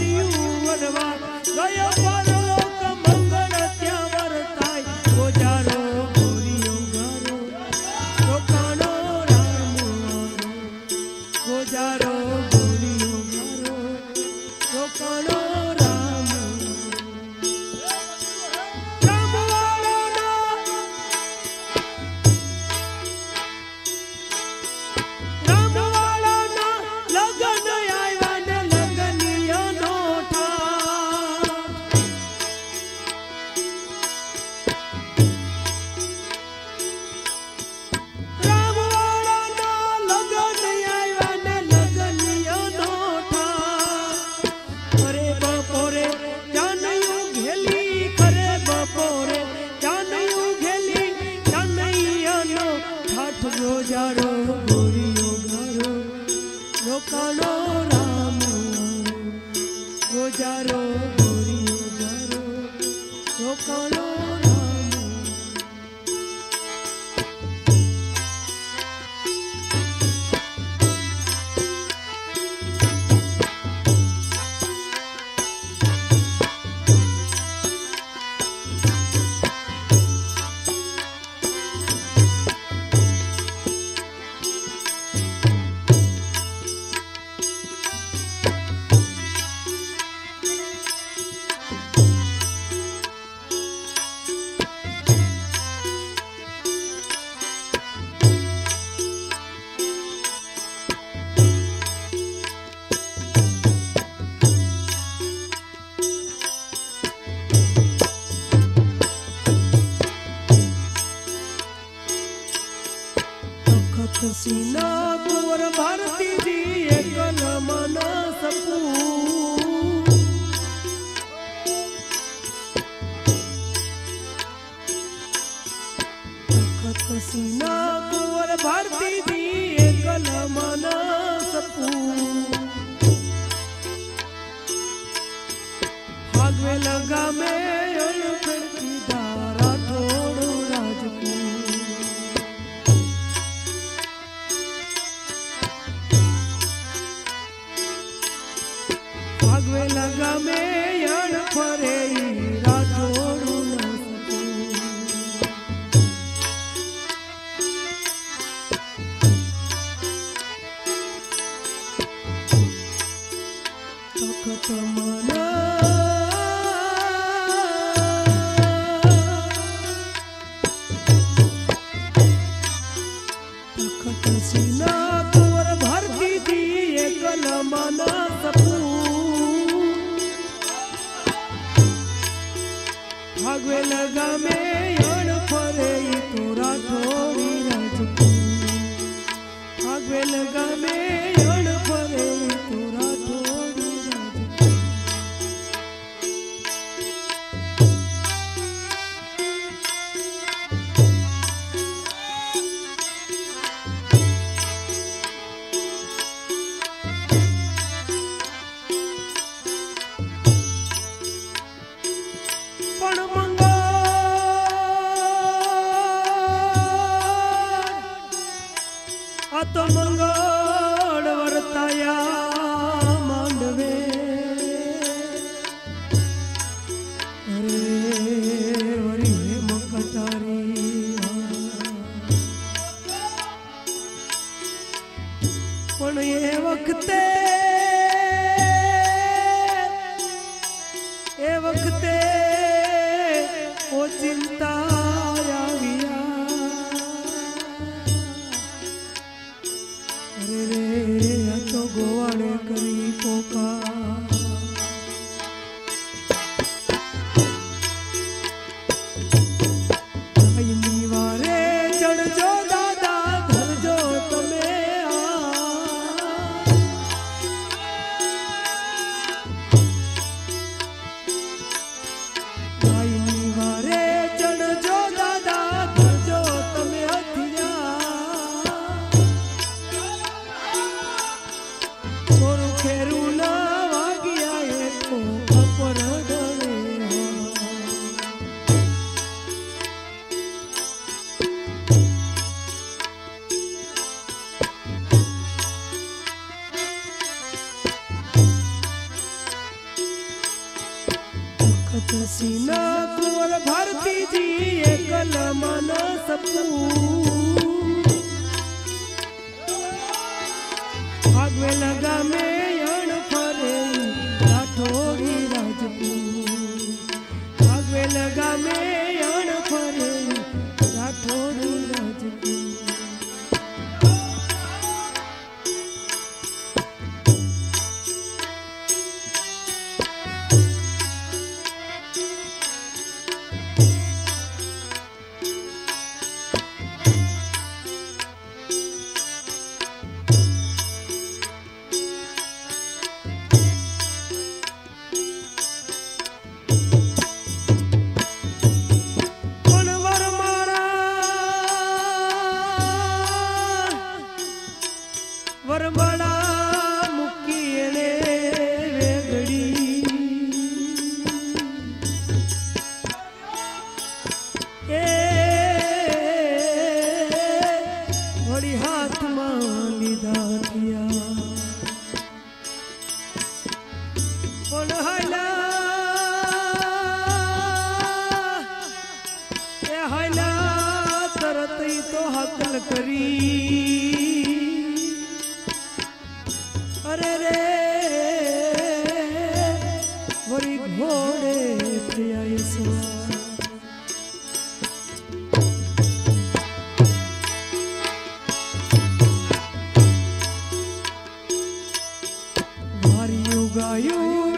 you কলরাম ও যারো हसीनापुर भारती जी एक मना सकू हसीनापुर भारती जी No. gayung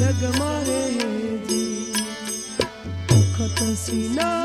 जगमारे दी दुख सीना